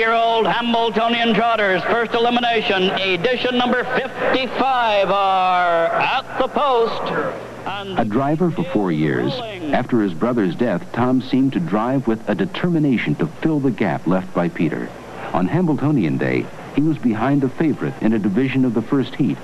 Year-old Hambletonian Trotters, first elimination, edition number 55 are at the post. A driver for four years. After his brother's death, Tom seemed to drive with a determination to fill the gap left by Peter. On Hambletonian Day, he was behind the favorite in a division of the first heat,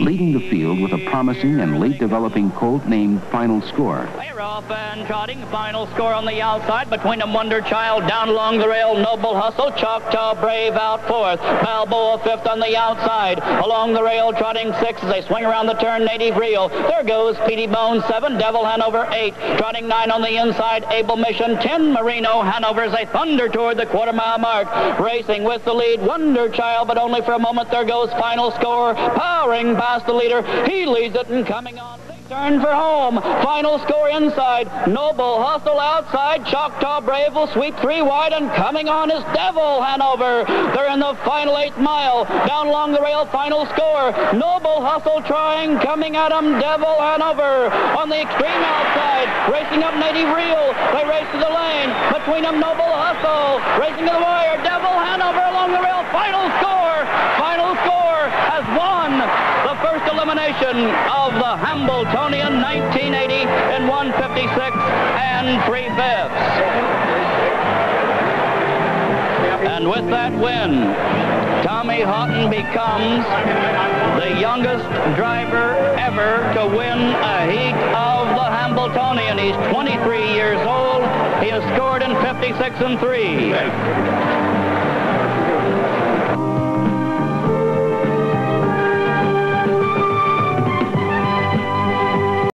leading the field with a promising and late developing colt named Final Score. They're off and trotting. Final score on the outside between them Wonder Child down along the rail. Noble Hustle. Choctaw Brave out fourth. Balboa fifth on the outside. Along the rail trotting six as they swing around the turn. Native Real. There goes Petey Bone seven. Devil Hanover eight. Trotting nine on the inside. Able Mission ten. Marino Hanover as they thunder toward the quarter mile mark. Racing with the lead. Wonder Child, but only for a moment. There goes Final Score. Powering past the leader. He leads it and coming on. Turn for home. Final score inside. Noble Hustle outside. Choctaw Brave will sweep three wide and coming on is Devil Hanover. They're in the final eighth mile. Down along the rail, final score. Noble Hustle trying, coming at him, Devil Hanover. On the extreme outside, racing up Native Real. They race to the lane. Between them, Noble Hustle. Racing to the wire, Devil Hanover along the rail. Final score. Final score has won the first elimination of the Hambletonian 1980 in 156 and three fifths. And with that win, Tommy Haughton becomes the youngest driver ever to win a heat of the Hambletonian. He's 23 years old. He has scored in 56 and 3.